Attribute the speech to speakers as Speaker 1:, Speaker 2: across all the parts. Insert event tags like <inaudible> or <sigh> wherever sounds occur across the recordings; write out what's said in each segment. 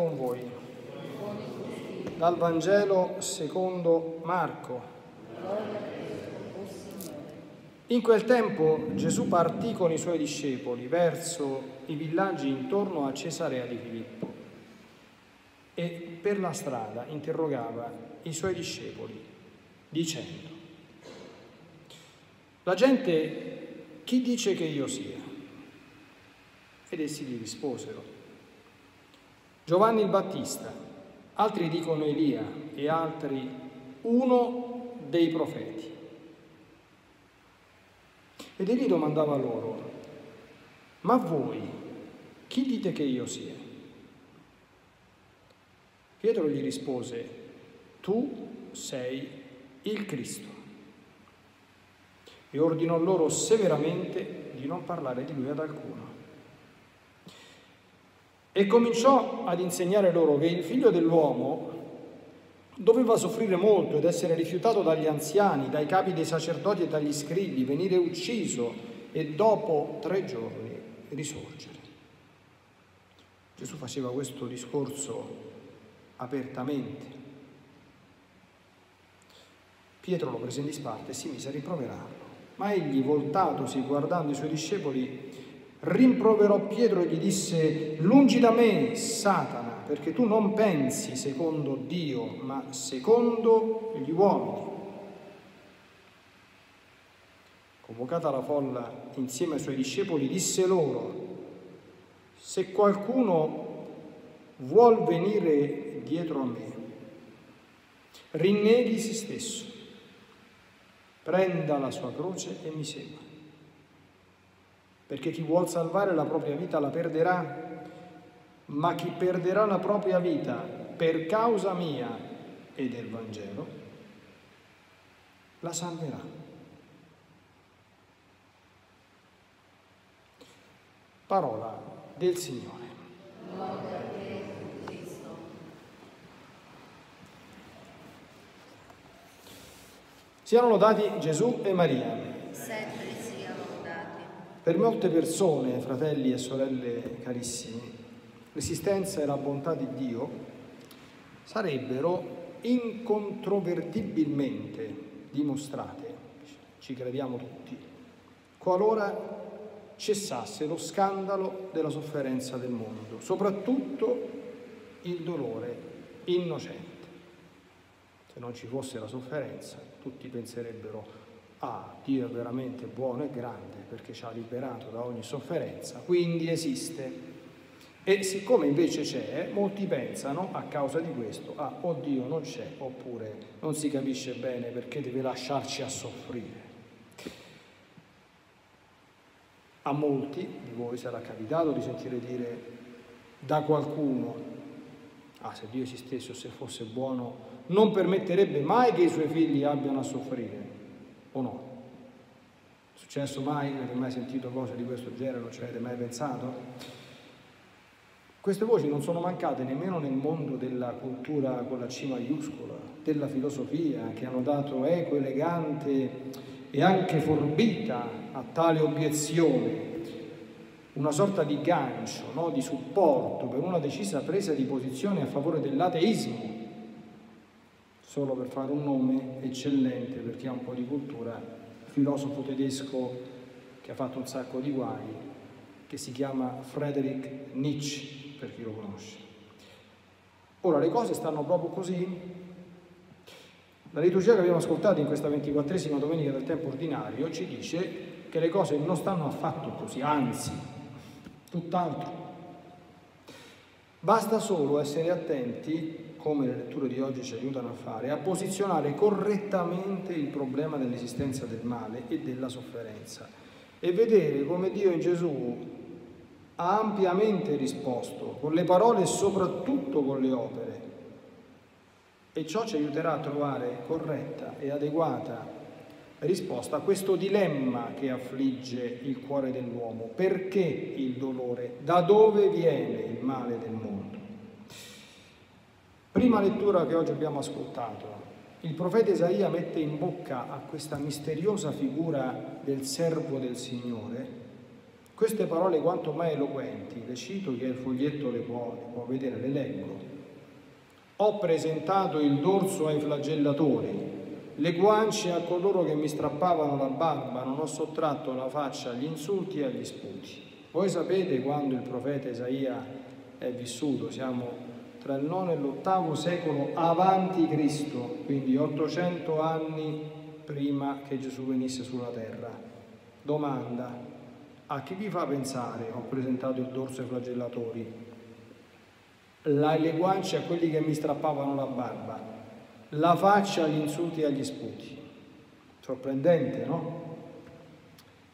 Speaker 1: con voi. Dal Vangelo secondo Marco. In quel tempo Gesù partì con i suoi discepoli verso i villaggi intorno a Cesarea di Filippo e per la strada interrogava i suoi discepoli dicendo, la gente chi dice che io sia? Ed essi gli risposero, Giovanni il Battista, altri dicono Elia e altri uno dei profeti. Ed egli domandava loro, ma voi chi dite che io sia? Pietro gli rispose, tu sei il Cristo. E ordinò loro severamente di non parlare di lui ad alcuno. E cominciò ad insegnare loro che il figlio dell'uomo doveva soffrire molto ed essere rifiutato dagli anziani, dai capi dei sacerdoti e dagli scribi, venire ucciso e dopo tre giorni risorgere. Gesù faceva questo discorso apertamente. Pietro lo prese in disparte e si mise a rimproverarlo, ma egli, voltatosi guardando i suoi discepoli, rimproverò Pietro e gli disse, lungi da me, Satana, perché tu non pensi secondo Dio, ma secondo gli uomini. Convocata la folla insieme ai suoi discepoli, disse loro, se qualcuno vuol venire dietro a me, rinneghi se stesso, prenda la sua croce e mi segua perché chi vuol salvare la propria vita la perderà, ma chi perderà la propria vita per causa mia e del Vangelo, la salverà. Parola del Signore. Siano lodati Gesù e Maria. Per molte persone, fratelli e sorelle carissimi, l'esistenza e la bontà di Dio sarebbero incontrovertibilmente dimostrate, ci crediamo tutti, qualora cessasse lo scandalo della sofferenza del mondo, soprattutto il dolore innocente. Se non ci fosse la sofferenza, tutti penserebbero ah, Dio è veramente buono e grande perché ci ha liberato da ogni sofferenza, quindi esiste. E siccome invece c'è, molti pensano a causa di questo, ah, o Dio non c'è, oppure non si capisce bene perché deve lasciarci a soffrire. A molti di voi sarà capitato di sentire dire da qualcuno, ah, se Dio esistesse o se fosse buono, non permetterebbe mai che i suoi figli abbiano a soffrire o no? Successo mai? Avete mai sentito cose di questo genere? Non ci avete mai pensato? Queste voci non sono mancate nemmeno nel mondo della cultura con la C maiuscola, della filosofia, che hanno dato eco, elegante e anche forbita a tale obiezione, una sorta di gancio, no? di supporto per una decisa presa di posizione a favore dell'ateismo, solo per fare un nome eccellente per chi ha un po' di cultura, filosofo tedesco che ha fatto un sacco di guai, che si chiama Friedrich Nietzsche, per chi lo conosce. Ora, le cose stanno proprio così? La liturgia che abbiamo ascoltato in questa ventiquattresima domenica del tempo ordinario ci dice che le cose non stanno affatto così, anzi, tutt'altro. Basta solo essere attenti come le letture di oggi ci aiutano a fare, a posizionare correttamente il problema dell'esistenza del male e della sofferenza e vedere come Dio in Gesù ha ampiamente risposto con le parole e soprattutto con le opere. E ciò ci aiuterà a trovare corretta e adeguata risposta a questo dilemma che affligge il cuore dell'uomo. Perché il dolore? Da dove viene il male del mondo? Prima lettura che oggi abbiamo ascoltato, il profeta Isaia mette in bocca a questa misteriosa figura del servo del Signore Queste parole quanto mai eloquenti, le cito che il foglietto le può, le può vedere, le leggo. Ho presentato il dorso ai flagellatori, le guance a coloro che mi strappavano la barba, non ho sottratto la faccia agli insulti e agli sputi. Voi sapete quando il profeta Isaia è vissuto, siamo tra il IX e l'VIII secolo avanti Cristo, quindi 800 anni prima che Gesù venisse sulla terra. Domanda, a chi vi fa pensare ho presentato il dorso ai flagellatori? La, le guance a quelli che mi strappavano la barba, la faccia agli insulti e agli sputi. Sorprendente, no?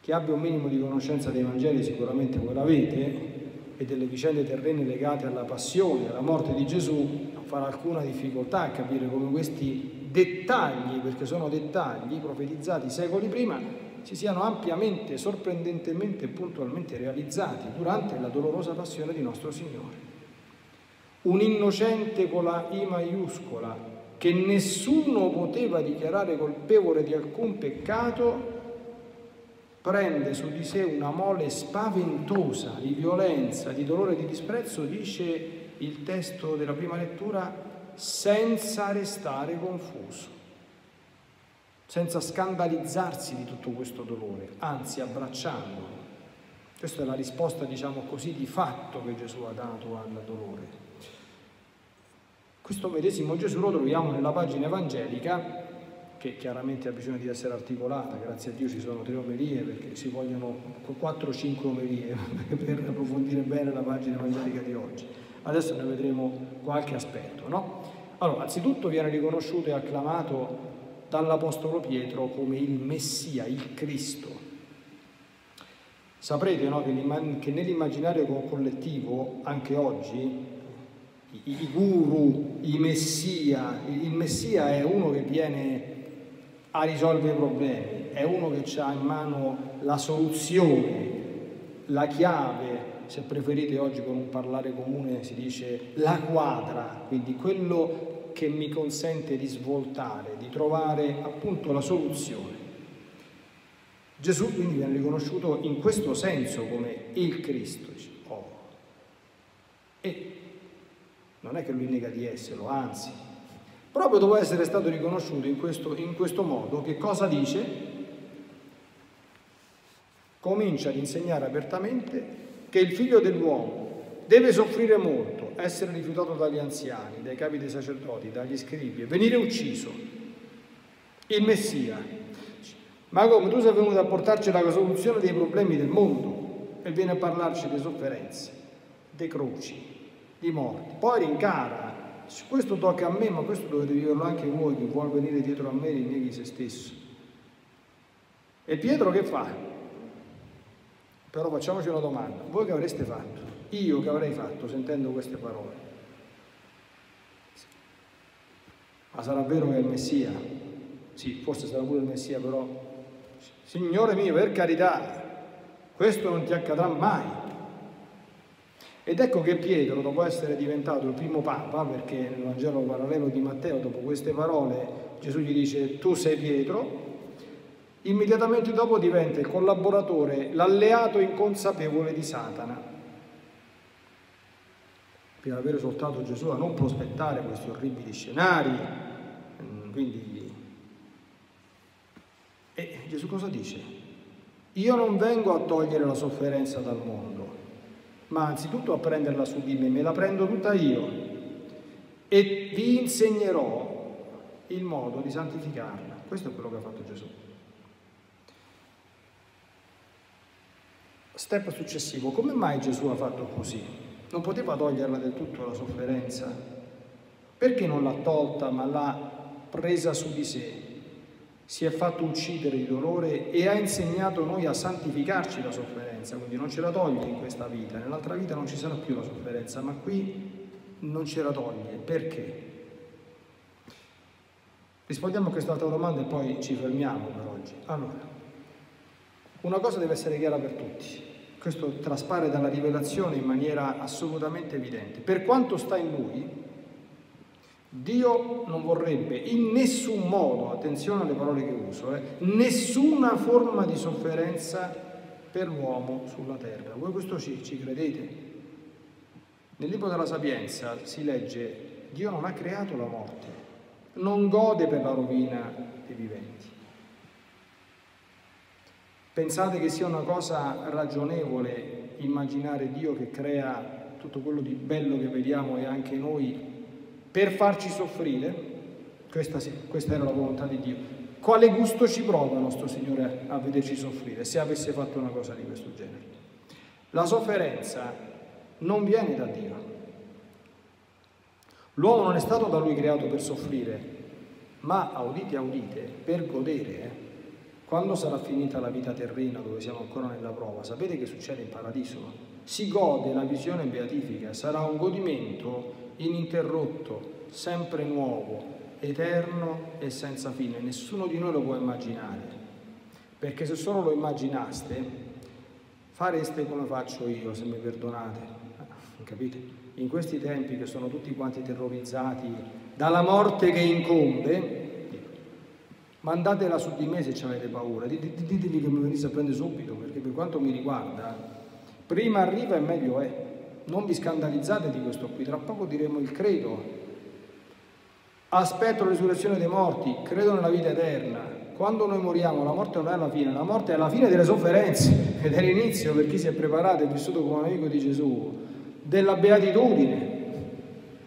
Speaker 1: Chi abbia un minimo di conoscenza dei Vangeli sicuramente voi l'avete e delle vicende terrene legate alla passione, alla morte di Gesù, non farà alcuna difficoltà a capire come questi dettagli, perché sono dettagli profetizzati secoli prima, si siano ampiamente, sorprendentemente e puntualmente realizzati durante la dolorosa passione di nostro Signore. Un innocente con la I maiuscola, che nessuno poteva dichiarare colpevole di alcun peccato, prende su di sé una mole spaventosa di violenza, di dolore di disprezzo, dice il testo della prima lettura, senza restare confuso senza scandalizzarsi di tutto questo dolore, anzi abbracciandolo. Questa è la risposta, diciamo così, di fatto che Gesù ha dato al dolore. Questo medesimo Gesù lo troviamo nella pagina evangelica, che chiaramente ha bisogno di essere articolata, grazie a Dio ci sono tre omelie, perché si vogliono 4-5 omelie <laughs> per approfondire bene la pagina evangelica di oggi. Adesso ne vedremo qualche aspetto, no? Allora, anzitutto viene riconosciuto e acclamato dall'Apostolo Pietro come il Messia, il Cristo. Saprete no, che nell'immaginario collettivo, anche oggi, i guru, i messia, il messia è uno che viene a risolvere i problemi, è uno che ha in mano la soluzione, la chiave, se preferite oggi con un parlare comune si dice la quadra, quindi quello che mi consente di svoltare, di trovare appunto la soluzione. Gesù quindi viene riconosciuto in questo senso come il Cristo. Oh. E non è che lui nega di esserlo, anzi, proprio dopo essere stato riconosciuto in questo, in questo modo, che cosa dice? Comincia ad insegnare apertamente che il figlio dell'uomo deve soffrire molto, essere rifiutato dagli anziani, dai capi dei sacerdoti, dagli scribi e venire ucciso. Il Messia. Ma come tu sei venuto a portarci la soluzione dei problemi del mondo e viene a parlarci di sofferenze, di croci, di morti. Poi rincara, questo tocca a me, ma questo dovete viverlo anche voi, chi vuole venire dietro a me rinneghi se stesso. E Pietro che fa? Però facciamoci una domanda, voi che avreste fatto? Io che avrei fatto sentendo queste parole? Ma sarà vero che è il Messia? Sì, forse sarà pure il Messia, però, Signore mio, per carità, questo non ti accadrà mai. Ed ecco che Pietro, dopo essere diventato il primo Papa, perché nel Vangelo parallelo di Matteo, dopo queste parole, Gesù gli dice, tu sei Pietro, immediatamente dopo diventa il collaboratore, l'alleato inconsapevole di Satana per aver esortato Gesù a non prospettare questi orribili scenari. Mm, quindi, e Gesù cosa dice? Io non vengo a togliere la sofferenza dal mondo, ma anzitutto a prenderla su di me, me la prendo tutta io e vi insegnerò il modo di santificarla. Questo è quello che ha fatto Gesù. Step successivo, come mai Gesù ha fatto così? non poteva toglierla del tutto la sofferenza. Perché non l'ha tolta ma l'ha presa su di sé? Si è fatto uccidere di dolore e ha insegnato noi a santificarci la sofferenza, quindi non ce la toglie in questa vita, nell'altra vita non ci sarà più la sofferenza, ma qui non ce la toglie. Perché? Rispondiamo a quest'altra domanda e poi ci fermiamo per oggi. Allora, una cosa deve essere chiara per tutti. Questo traspare dalla rivelazione in maniera assolutamente evidente. Per quanto sta in lui, Dio non vorrebbe in nessun modo, attenzione alle parole che uso, eh, nessuna forma di sofferenza per l'uomo sulla terra. Voi questo ci, ci credete? Nel libro della Sapienza si legge Dio non ha creato la morte, non gode per la rovina dei viventi. Pensate che sia una cosa ragionevole immaginare Dio che crea tutto quello di bello che vediamo e anche noi per farci soffrire? Questa, questa era la volontà di Dio. Quale gusto ci prova nostro Signore a vederci soffrire se avesse fatto una cosa di questo genere? La sofferenza non viene da Dio. L'uomo non è stato da lui creato per soffrire, ma audite, audite, per godere. Eh? Quando sarà finita la vita terrena dove siamo ancora nella prova, sapete che succede in paradiso? Si gode la visione beatifica, sarà un godimento ininterrotto, sempre nuovo, eterno e senza fine. Nessuno di noi lo può immaginare, perché se solo lo immaginaste, fareste come faccio io, se mi perdonate. <laughs> Capite? In questi tempi che sono tutti quanti terrorizzati dalla morte che incombe, mandatela su di me se ci avete paura, ditemi che mi venisse a prendere subito, perché per quanto mi riguarda, prima arriva e meglio è. Non vi scandalizzate di questo qui, tra poco diremo il credo. Aspetto la risurrezione dei morti, credo nella vita eterna. Quando noi moriamo, la morte non è la fine, la morte è la fine delle sofferenze <laughs> ed è l'inizio per chi si è preparato e vissuto come amico di Gesù, della beatitudine.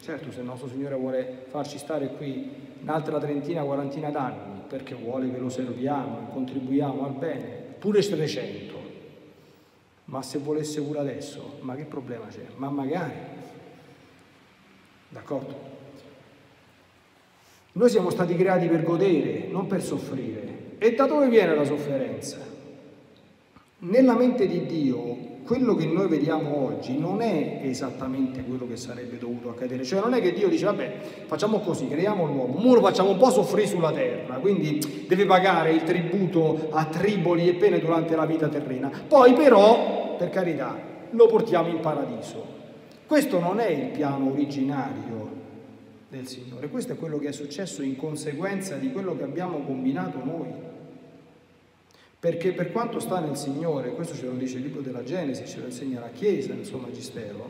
Speaker 1: Certo, se il nostro Signore vuole farci stare qui un'altra trentina, quarantina d'anni, perché vuole che lo serviamo contribuiamo al bene, pure 300. Ma se volesse pure adesso, ma che problema c'è? Ma magari. D'accordo? Noi siamo stati creati per godere, non per soffrire. E da dove viene la sofferenza? Nella mente di Dio quello che noi vediamo oggi non è esattamente quello che sarebbe dovuto accadere, cioè non è che Dio dice vabbè facciamo così, creiamo l'uomo, ora lo facciamo un po' soffrire sulla terra, quindi deve pagare il tributo a triboli e pene durante la vita terrena, poi però, per carità, lo portiamo in paradiso. Questo non è il piano originario del Signore, questo è quello che è successo in conseguenza di quello che abbiamo combinato noi. Perché per quanto sta nel Signore, questo ce lo dice il libro della Genesi, ce lo insegna la Chiesa nel suo Magistero,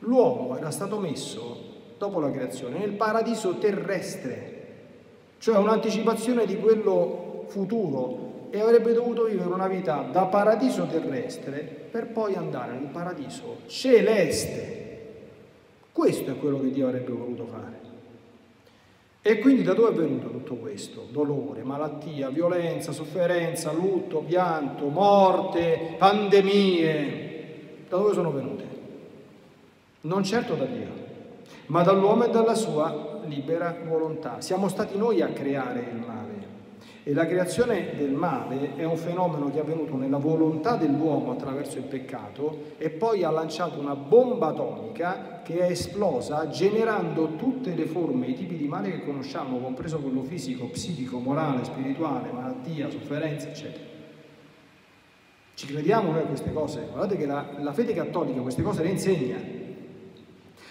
Speaker 1: l'uomo era stato messo, dopo la creazione, nel paradiso terrestre, cioè un'anticipazione di quello futuro e avrebbe dovuto vivere una vita da paradiso terrestre per poi andare nel paradiso celeste. Questo è quello che Dio avrebbe voluto fare. E quindi da dove è venuto tutto questo? Dolore, malattia, violenza, sofferenza, lutto, pianto, morte, pandemie. Da dove sono venute? Non certo da Dio, ma dall'uomo e dalla sua libera volontà. Siamo stati noi a creare il male. E la creazione del male è un fenomeno che è avvenuto nella volontà dell'uomo attraverso il peccato e poi ha lanciato una bomba atomica che è esplosa generando tutte le forme, i tipi di male che conosciamo, compreso quello fisico, psichico, morale, spirituale, malattia, sofferenza, eccetera. Ci crediamo noi a queste cose? Guardate che la, la fede cattolica queste cose le insegna.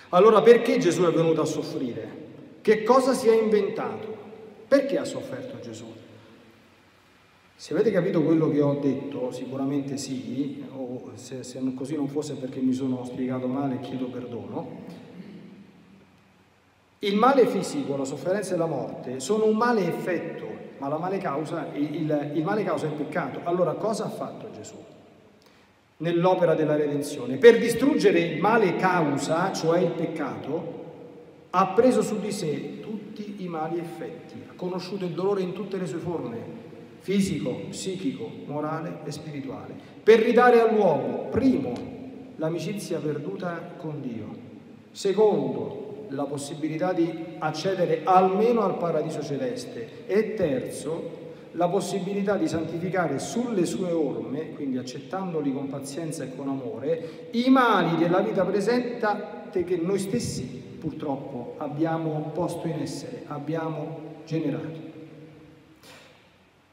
Speaker 1: Allora perché Gesù è venuto a soffrire? Che cosa si è inventato? Perché ha sofferto Gesù? Se avete capito quello che ho detto, sicuramente sì, o se, se così non fosse perché mi sono spiegato male, chiedo perdono. Il male fisico, la sofferenza e la morte sono un male effetto, ma la male causa, il, il male causa è il peccato. Allora cosa ha fatto Gesù nell'opera della redenzione? Per distruggere il male causa, cioè il peccato, ha preso su di sé tutti i mali effetti, ha conosciuto il dolore in tutte le sue forme, fisico, psichico, morale e spirituale, per ridare all'uomo, primo, l'amicizia perduta con Dio, secondo, la possibilità di accedere almeno al paradiso celeste e terzo, la possibilità di santificare sulle sue orme, quindi accettandoli con pazienza e con amore, i mali della vita presente che noi stessi purtroppo abbiamo posto in essere, abbiamo generato.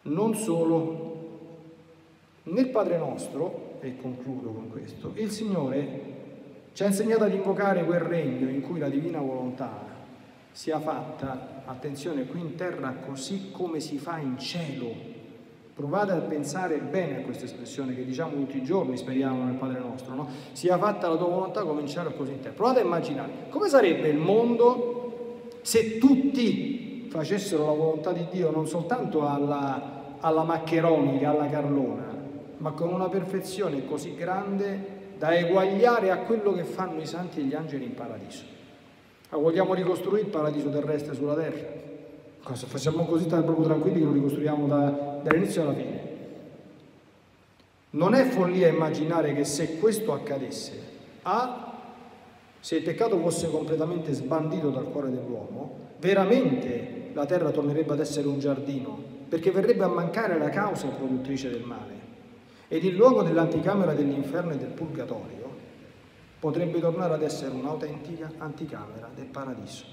Speaker 1: Non solo, nel Padre nostro, e concludo con questo, il Signore ci ha insegnato ad invocare quel regno in cui la divina volontà sia fatta, attenzione, qui in terra così come si fa in cielo, Provate a pensare bene a questa espressione che diciamo tutti i giorni, speriamo nel Padre nostro, no? Sia fatta la tua volontà, cominciare così in te. Provate a immaginare come sarebbe il mondo se tutti facessero la volontà di Dio non soltanto alla, alla maccheronica, alla carlona, ma con una perfezione così grande da eguagliare a quello che fanno i santi e gli angeli in paradiso. Ma vogliamo ricostruire il paradiso terrestre sulla terra? Cosa facciamo così proprio tranquilli che lo ricostruiamo da, dall'inizio alla fine? Non è follia immaginare che se questo accadesse, A, se il peccato fosse completamente sbandito dal cuore dell'uomo, veramente la terra tornerebbe ad essere un giardino, perché verrebbe a mancare la causa produttrice del male ed il luogo dell'anticamera dell'inferno e del purgatorio potrebbe tornare ad essere un'autentica anticamera del paradiso.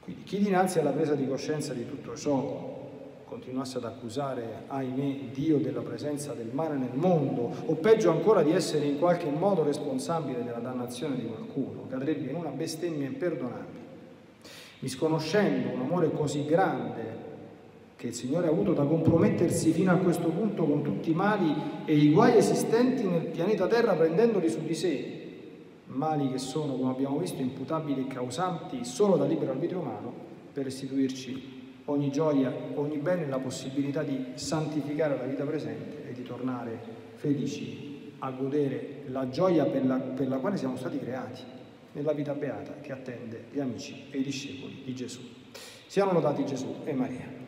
Speaker 1: Quindi chi dinanzi alla presa di coscienza di tutto ciò continuasse ad accusare, ahimè, Dio della presenza del male nel mondo, o peggio ancora di essere in qualche modo responsabile della dannazione di qualcuno, cadrebbe in una bestemmia imperdonabile, misconoscendo un amore così grande che il Signore ha avuto da compromettersi fino a questo punto con tutti i mali e i guai esistenti nel pianeta Terra prendendoli su di sé, mali che sono, come abbiamo visto, imputabili e causanti solo dal libero arbitrio umano, per restituirci ogni gioia, ogni bene e la possibilità di santificare la vita presente e di tornare felici a godere la gioia per la, per la quale siamo stati creati, nella vita beata che attende gli amici e i discepoli di Gesù. Siano lodati Gesù e Maria.